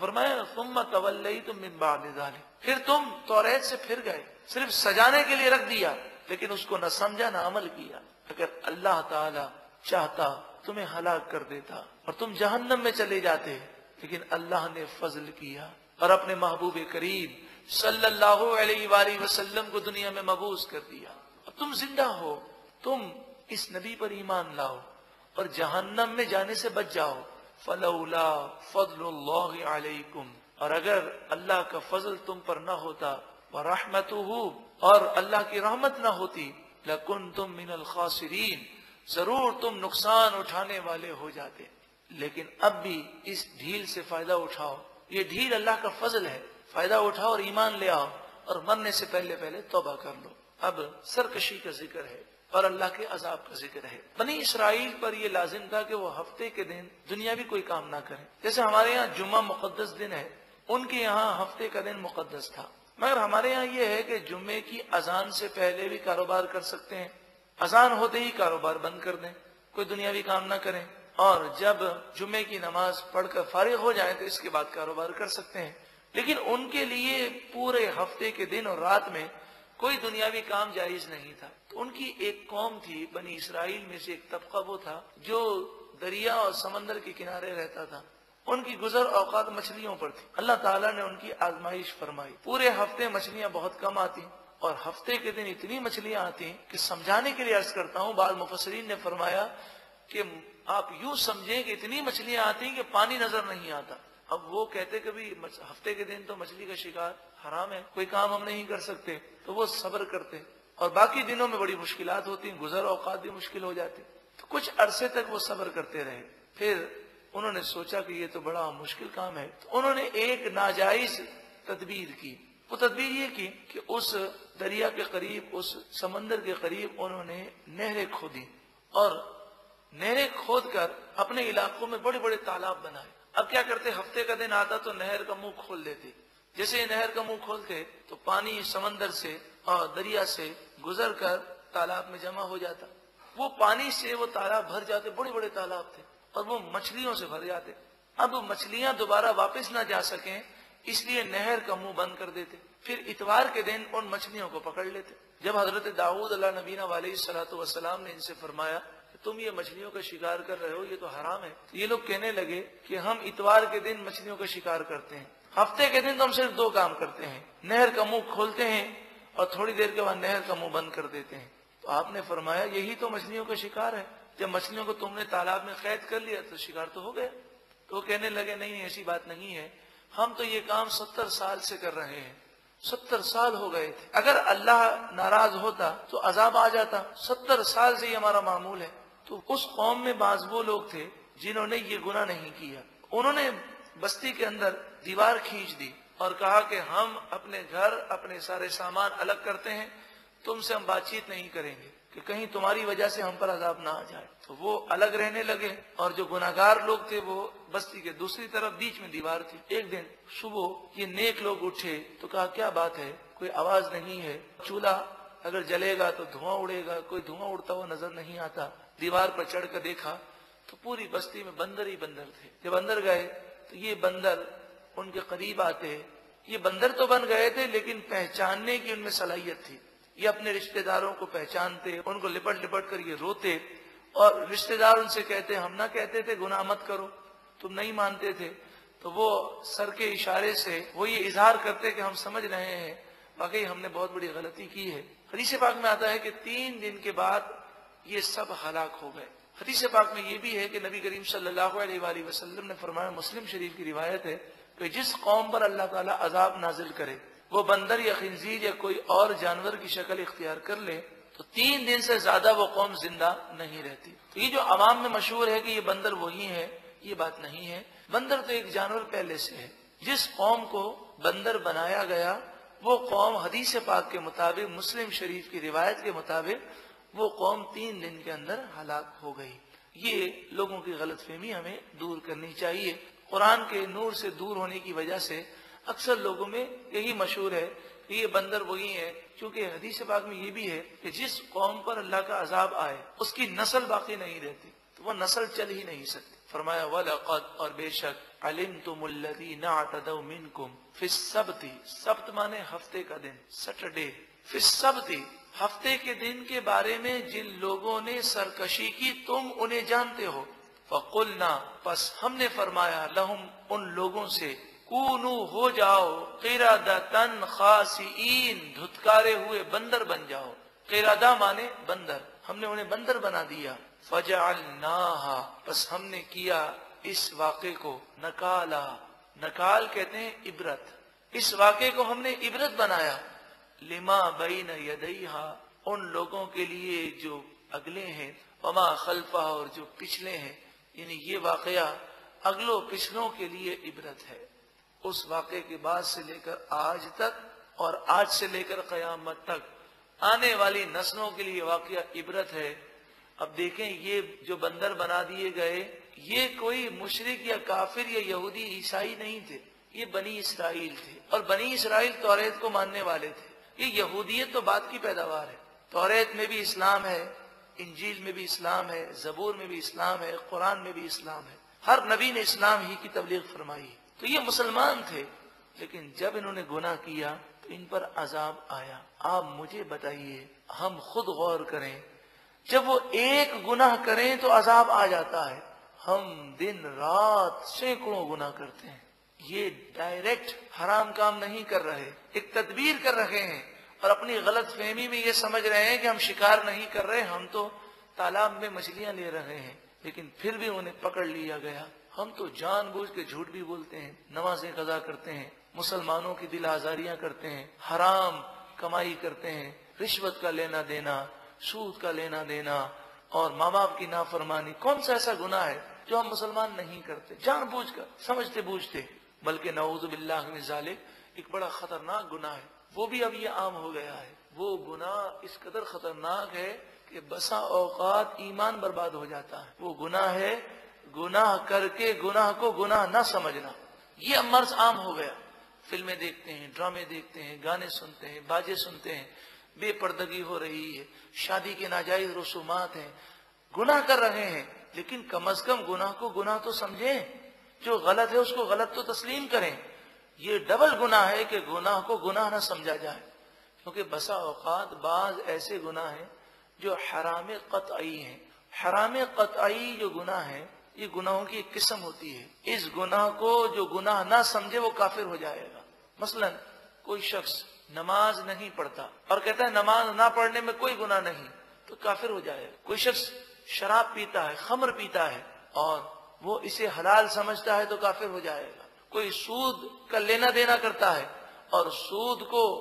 फरमाया तुम तवल्लई तुम। फिर तुम तौरेत से फिर गए, सिर्फ़ सजाने के लिए रख दिया, लेकिन उसको न समझा, न अमल किया। अगर अल्लाह ताला चाहता, तुम्हें हलाक कर देता और तुम जहन्नम में चले जाते, लेकिन अल्लाह ने फजल किया और अपने महबूब करीम सल्लल्लाहु अलैहि वसल्लम को दुनिया में मबूस कर दिया। अब तुम ज़िंदा हो, तुम इस नबी पर ईमान लाओ और जहन्नम में जाने से बच जाओ। फलौला फजलुल्लाह और अगर अल्लाह का फजल तुम पर न होता रहमत और अल्लाह की रहमत न होती लकुन तुम मिनल खासिरीन, ज़रूर तुम नुकसान उठाने वाले हो जाते। लेकिन अब भी इस ढील से फ़ायदा उठाओ। ये ढील अल्लाह का फजल है। फ़ायदा उठाओ और ईमान ले आओ, और मरने से पहले पहले तौबा कर लो। अब सरकशी का ज़िक्र है और अल्लाह के अजाब का ज़िक्र है। बनी इसराइल पर यह लाजिम था कि वो हफ़्ते के दिन दुनिया भी कोई काम ना करें। जैसे हमारे यहाँ जुम्मा मुकदस दिन है, उनके यहाँ हफ़्ते का दिन मुकदस था। मगर हमारे यहाँ ये है कि जुम्मे की अजान से पहले भी कारोबार कर सकते हैं। अजान होते ही कारोबार बंद कर दें, कोई दुनियावी काम ना करें। और जब जुम्मे की नमाज़ पढ़कर फारिग हो जाए तो इसके बाद कारोबार कर सकते हैं। लेकिन उनके लिए पूरे हफ़्ते के दिन और रात में कोई दुनियावी काम जायज़ नहीं था। तो उनकी एक कौम थी, बनी इसराइल में से एक तबका वो था, जो दरिया और समंदर के किनारे रहता था। उनकी गुजर औकात मछलियों पर थी। अल्लाह ताला ने उनकी आजमाइश फरमाई। पूरे हफ़्ते मछलियाँ बहुत कम आती और हफ़्ते के दिन इतनी मछलियाँ आती कि समझाने के लिए अर्ज़ करता हूँ बाल मुफसरीन ने फरमाया कि आप यूँ समझें कि इतनी मछलियाँ आती कि पानी नज़र नहीं आता। अब वो कहते कभी हफ़्ते के दिन तो मछली का शिकार हराम है, कोई काम हम नहीं कर सकते। तो वो सब्र करते और बाकी दिनों में बड़ी मुश्किल होती गुजर औकात भी मुश्किल हो जाती तो कुछ अरसे तक वो सब्र करते रहे। फिर उन्होंने सोचा कि ये तो बड़ा मुश्किल काम है। तो उन्होंने एक नाजायज तदबीर की। वो तदबीर ये की कि उस दरिया के करीब, उस समंदर के करीब उन्होंने नहरें खोदी। और नहरें खोद कर अपने इलाकों में बड़े बड़े तालाब बनाए। अब क्या करते, हफ़्ते का दिन आता तो नहर का मुँह खोल देते जैसे नहर का मुँह खोलते तो पानी समंदर से और दरिया से गुजर कर तालाब में जमा हो जाता। वो पानी से वो तालाब भर जाते बड़े बड़े तालाब थे, और वो मछलियों से भर जाते। अब मछलियाँ दोबारा वापस ना जा सके, इसलिए नहर का मुँह बंद कर देते। फिर इतवार के दिन उन मछलियों को पकड़ लेते। जब हज़रत दाऊद अल्लाह नबीना वाले सलाम ने इनसे फरमाया तुम ये मछलियों का शिकार कर रहे हो, ये तो हराम है। ये लोग कहने लगे कि हम इतवार के दिन मछलियों का शिकार करते हैं। हफ़्ते के दिन तो हम सिर्फ़ दो काम करते हैं, नहर का मुँह खोलते हैं और थोड़ी देर के बाद नहर का मुँह बंद कर देते हैं। तो आपने फरमाया, यही तो मछलियों का शिकार है। जब मछलियों को तुमने तालाब में कैद कर लिया तो शिकार तो हो गया तो कहने लगे, नहीं, ऐसी बात नहीं है। हम तो ये काम सत्तर साल से कर रहे हैं। सत्तर साल हो गए थे। अगर अल्लाह नाराज़ होता तो अजाब आ जाता। सत्तर साल से ही हमारा मामूल है। तो उस कौम में बाज वो लोग थे जिन्होंने ये गुना नहीं किया। उन्होंने बस्ती के अंदर दीवार खींच दी और कहा कि हम अपने घर, अपने सारे सामान अलग करते हैं, तुमसे हम बातचीत नहीं करेंगे कि कहीं तुम्हारी वजह से हम पर अजाब ना आ जाए। तो वो अलग रहने लगे और जो गुनागार लोग थे वो बस्ती के दूसरी तरफ़ बीच में दीवार थी। एक दिन सुबह ये नेक लोग उठे तो कहा, क्या बात है? कोई आवाज़ नहीं है। चूल्हा अगर जलेगा तो धुआँ उड़ेगा, कोई धुआँ उड़ता हुआ नज़र नहीं आता। दीवार पर चढ़ कर देखा तो पूरी बस्ती में बंदर ही बंदर थे। जब अंदर गए तो ये बंदर उनके करीब आते ये बंदर तो बन गए थे, लेकिन पहचानने की उनमें सलाहियत थी। ये अपने रिश्तेदारों को पहचानते, उनको लिपट लिपट कर ये रोते और रिश्तेदार उनसे कहते, हम ना कहते थे, गुनाह मत करो। तुम नहीं मानते थे। तो वो सर के इशारे से वो ये इजहार करते कि हम समझ रहे हैं, वाकई हमने बहुत बड़ी गलती की है। हदीस पाक में आता है कि तीन दिन के बाद ये सब हलाक हो गए। हदीस पाक में ये भी है कि नबी करीम सल्लल्लाहु अलैहि वसल्लम ने फरमाया, मुस्लिम शरीफ की रिवायत है कि जिस कौम पर अल्लाह ताला अजाब नाजिल करे, वो बंदर या खिंजीर या कोई और जानवर की शक्ल इख्तियार कर ले तो तीन दिन से ज़्यादा वो कौम ज़िंदा नहीं रहती। तो ये जो अवाम में मशहूर है कि ये बंदर वही है, ये बात नहीं है। बंदर तो एक जानवर पहले से है। जिस कौम को बंदर बनाया गया, वो कौम हदीस पाक के मुताबिक, मुस्लिम शरीफ की रिवायत के मुताबिक वो कौम तीन दिन के अंदर हलाक हो गई। ये लोगों की गलत फहमी हमें दूर करनी चाहिए। कुरान के नूर से दूर होने की वजह से अक्सर लोगों में यही मशहूर है कि ये बंदर वही है क्योंकि हदीस पाक में ये भी है कि जिस कौम पर अल्लाह का अजाब आए, उसकी नस्ल बाकी नहीं रहती तो वह नस्ल चल ही नहीं सकती। फरमाया, वलकद और बेशक अलिम तुमुल्लदी नातदमिनकुम फिस सबती सब्त माने हफ़्ते का दिन, सैटरडे। फिस सबती हफ़्ते के दिन के बारे में जिन लोगों ने सरकशी की, तुम उन्हें जानते हो। फकुलना बस हमने फरमाया, लहुम, उन लोगों से, कूनू, हो जाओ, किरादतन खासीन धुतकारे हुए बंदर बन जाओ। किरादा माने बंदर, हमने उन्हें बंदर बना दिया। फजाल बस हमने किया इस वाक़े को नकाला। नकाल कहते हैं इबरत। इस वाक़े को हमने इबरत बनाया। लिमा बैन यदईहा उन लोगों के लिए जो अगले हैं, वमा खल्फा, और जो पिछले हैं, यानी ये वाकया अगलो पिछलों के लिए इबरत है। उस वाक़े के बाद से लेकर आज तक और आज से लेकर कयामत तक आने वाली नस्लों के लिए वाकया इबरत है। अब देखें, ये जो बंदर बना दिए गए, ये कोई मुशरक या काफिर या यहूदी, ईसाई नहीं थे। ये बनी इसराइल थे। और बनी इसराइल तौरेत को मानने वाले थे। ये यहूदियत तो बात की पैदावार है। तोरेत में भी इस्लाम है, इंजील में भी इस्लाम है, जबूर में भी इस्लाम है, कुरान में भी इस्लाम है। हर नबी ने इस्लाम ही की तबलीग फरमाई तो ये मुसलमान थे, लेकिन जब इन्होंने गुनाह किया तो इन पर अजाब आया। आप मुझे बताइए, हम खुद गौर करें, जब वो एक गुनाह करें तो अजाब आ जाता है। हम दिन रात सैकड़ों गुनाह करते हैं। ये डायरेक्ट हराम काम नहीं कर रहे, एक तदबीर कर रहे हैं और अपनी गलत फहमी में ये समझ रहे हैं कि हम शिकार नहीं कर रहे, हम तो तालाब में मछलियाँ ले रहे हैं, लेकिन फिर भी उन्हें पकड़ लिया गया। हम तो जानबूझ के झूठ भी बोलते हैं, नमाजें कजा करते हैं, मुसलमानों की दिल आजारियाँ करते हैं, हराम कमाई करते हैं, रिश्वत का लेना देना, सूद का लेना देना, और माँ बाप की नाफरमानी। कौन सा ऐसा गुना है जो हम मुसलमान नहीं करते? जानबूझ कर समझते बूझते बल्कि नवजुबिल्लाजालिक एक बड़ा खतरनाक गुना है। वो भी अब ये आम हो गया है। वो गुना इस कदर खतरनाक है कि बसा औकात ईमान बर्बाद हो जाता है। वो गुना है गुनाह करके गुनाह को गुनाह न समझना। ये अब मर्ज आम हो गया। फ़िल्में देखते हैं, ड्रामे देखते हैं, गाने सुनते हैं, बाजे सुनते हैं। बेपर्दगी हो रही है। शादी के नाजायज रसूमात हैं। गुनाह कर रहे हैं, लेकिन कम अज कम गुनाह को गुनाह तो समझें। जो गलत है उसको गलत तो तस्लीम करें। ये डबल गुनाह है कि गुनाह को गुनाह ना समझा जाए। क्योंकि बसा औकात बाज ऐसे गुनाह हैं जो हराम कतई हैं। हराम कतई जो गुनाह है, ये गुनाहों की एक किस्म होती है। इस गुनाह को जो गुनाह ना समझे, वो काफिर हो जाएगा। मसलन, कोई शख्स नमाज़ नहीं पढ़ता और कहता है, नमाज़ ना पढ़ने में कोई गुनाह नहीं तो काफिर हो जाएगा। कोई शख्स शराब पीता है, खमर पीता है और वो इसे हलाल समझता है तो काफिर हो जाएगा। कोई सूद का लेना देना करता है और सूद को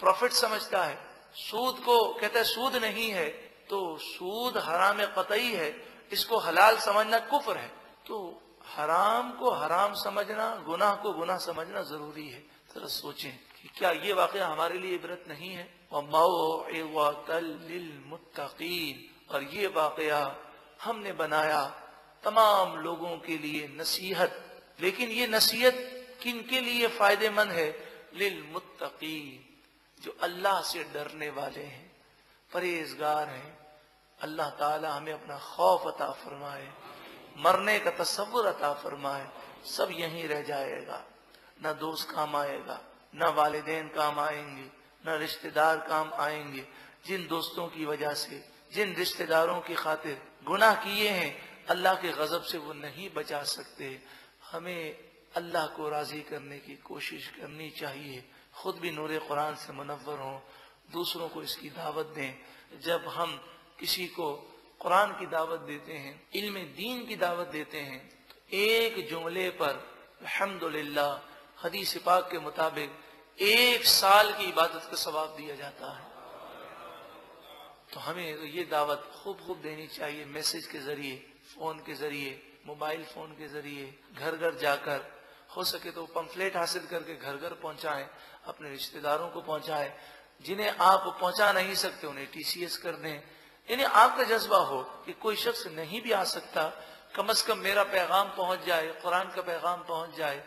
प्रॉफिट समझता है। सूद को कहता है, सूद नहीं है। तो सूद हराम कतई है। इसको हलाल समझना कुफर है। तो हराम को हराम समझना, गुनाह को गुनाह समझना ज़रूरी है। जरा सोचें कि क्या ये वाकया हमारे लिए इबरत नहीं है? और ये वाकया हमने बनाया तमाम लोगों के लिए नसीहत। लेकिन ये नसीहत किन के लिए फ़ायदेमंद है? लिल मुत्तकी जो अल्लाह से डरने वाले हैं, परहेजगार हैं। अल्लाह ताला हमें अपना खौफ अता फरमाए, मरने का तस्वुर अता फरमाए, सब यहीं रह जाएगा। न दोस्त काम आएगा, न वालदेन काम आएँगे, न रिश्तेदार काम आएँगे। जिन दोस्तों की वजह से, जिन रिश्तेदारों की खातिर गुनाह किए हैं अल्लाह के गजब से वो नहीं बचा सकते। हमें अल्लाह को राज़ी करने की कोशिश करनी चाहिए। खुद भी नूर कुरान से मुनवर हों, दूसरों को इसकी दावत दें। जब हम किसी को कुरान की दावत देते हैं इल्म दीन की दावत देते हैं तो एक जुमले पर, अल्हम्दुलिल्लाह, हदीस पाक के मुताबिक एक साल की इबादत का सवाब दिया जाता है। तो हमें तो ये दावत खूब खूब देनी चाहिए, मैसेज के ज़रिए। फ़ोन के ज़रिए, मोबाइल फ़ोन के ज़रिए घर घर जाकर, हो सके तो पंफलेट हासिल करके घर घर पहुंचाएँ, अपने रिश्तेदारों को पहुंचाएँ, जिन्हें आप पहुँचा नहीं सकते, उन्हें टीसीएस कर दें। यानी आपका जज्बा हो कि कोई शख्स नहीं भी आ सकता, कम अज कम मेरा पैगाम पहुँच जाए, कुरान का पैगाम पहुँच जाए,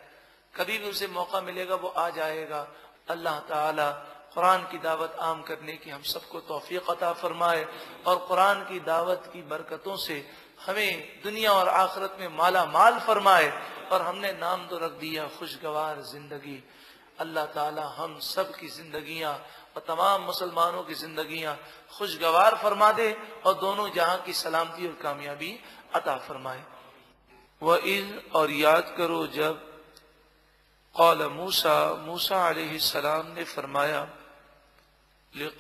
कभी भी उसे मौका मिलेगा, वो आ जाएगा। अल्लाह ताला कुरान की दावत आम करने की हम सबको तोफ़ी अता फरमाए और कुरान की दावत की बरकतों से हमें दुनिया और आखिरत में माला माल फरमाए और हमने नाम तो रख दिया, खुशगवार ज़िंदगी। अल्लाह ताला हम सब की जिंदगियाँ और तमाम मुसलमानों की जिंदगियाँ खुशगवार फरमा दे और दोनों जहाँ की सलामती और कामयाबी अता फरमाए। वह इन और याद करो जब कौल मूसा मूसा सलाम ने फरमाया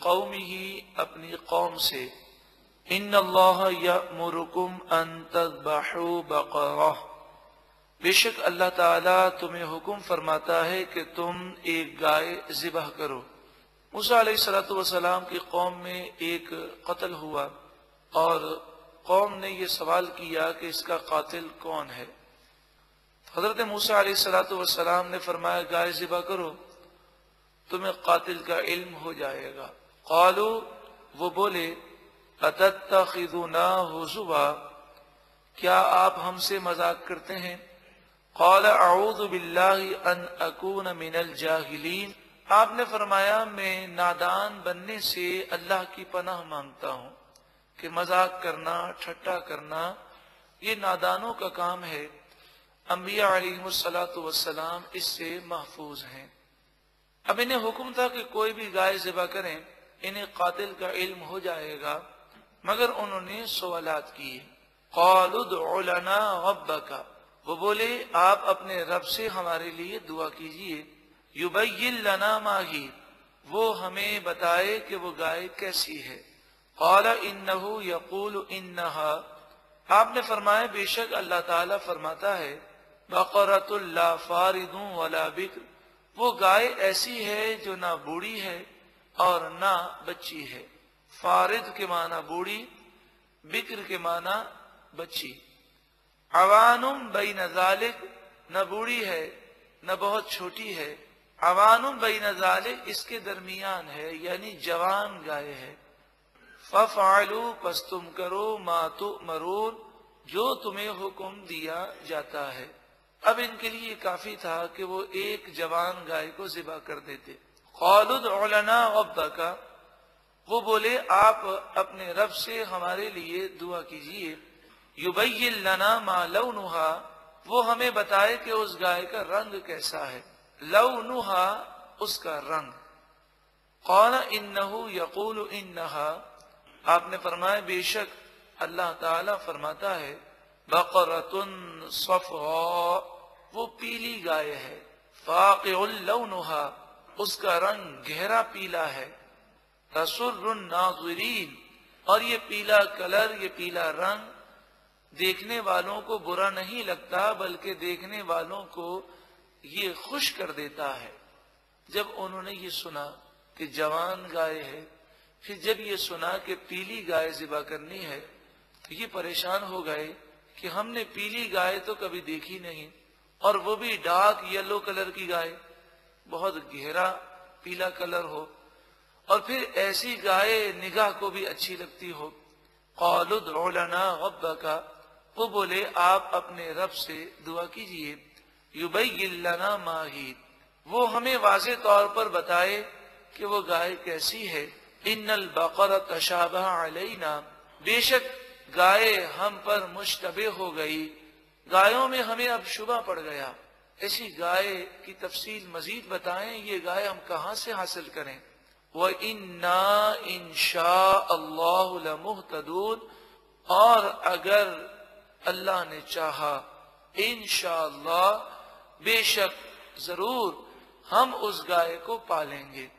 कौमी ही अपनी कौम से इन अल्लाहमुरकुम अनतबाहु बकरा बेशक अल्लाह ताला तुम्हें हुक्म फरमाता है कि तुम एक गाय जिबह करो। मूसा सलाम की कौम में एक कत्ल हुआ और कौम ने यह सवाल किया कि इसका कातिल कौन है? हज़रत मूसा सलाम ने फरमाया, गाय जिबा करो, तुम्हें कातिल का इल्म हो जाएगा। कालू, वो बोले अतत्खिदुना हुजुबा क्या आप हमसे मज़ाक करते हैं? कौल अन अकून मिनल जाहिलीन। आपने फरमाया, मैं नादान बनने से अल्लाह की पनाह माँगता हूँ कि मज़ाक करना ठट्टा करना, ये नादानों का काम है। अम्बिया वसलाम इससे महफूज हैं। अब इन्हें हुक्म था कि कोई भी गाय जिबा करें, इन्हें कातिल का इल्म हो जाएगा। मगर उन्होंने सवालत किए कौलुदना का वो बोले, आप अपने रब से हमारे लिए दुआ कीजिए। युबैलना माही। वो हमें बताए कि वो गाय कैसी है। कौला यकूल आपने फरमाया, बेशक अल्लाह ताला फरमाता है बकरतुल्ला फारिदू वला बिक्र। वो गाय ऐसी है जो ना बूढ़ी है और ना बच्ची है। फारिद के माना बूढ़ी, बिक्र के माना बच्ची। अवानुम बई नजालिक न बूढ़ी है, न बहुत छोटी है। अवानुम बई नजालिक इसके दरमियान है, यानी जवान गाय है। फफालू, पस तुम करो मातु मरून जो तुम्हें हुक्म दिया जाता है। अब इनके लिए काफ़ी था कि वो एक जवान गाय को जिबा कर देते। खौलुदना का वो बोले, आप अपने रब से हमारे लिए दुआ कीजिए। युबैलना मा लवनुहा वो हमें बताए कि उस गाय का रंग कैसा है। लवनुहा उसका रंग। कौन इन यकूल इन आपने फरमाया, बेशक अल्लाह ताला फरमाता है सफ वो पीली गाय है। फाकुहा उसका रंग गहरा पीला है। नाजरीन। और ये पीला कलर, ये पीला रंग देखने वालों को बुरा नहीं लगता, बल्कि देखने वालों को ये खुश कर देता है। जब उन्होंने ये सुना कि जवान गाय है, फिर जब ये सुना कि पीली गाय जिबा करनी है तो ये परेशान हो गए कि हमने पीली गाय तो कभी देखी नहीं, और वो भी डार्क येलो कलर की गाय। बहुत गहरा पीला कलर हो और फिर ऐसी गाय निगाह को भी अच्छी लगती हो। कौलुदना गब्बा का वो बोले, आप अपने रब से दुआ कीजिए। युबैलना माही, वो हमें वाजे तौर पर बताए कि वो गाय कैसी है। इन्नल बकर तशाबा अलैना, बेशक गाय हम पर मुश्तबे हो गई। गायों में हमें अब शुबा पड़ गया। ऐसी गाय की तफसील मजीद बताएँ, ये गाय हम कहाँ से हासिल करें? वह इन्ना इनशा अल्लाहतदून और अगर अल्लाह ने चाहा इनशा बेशक ज़रूर हम उस गाय को पालेंगे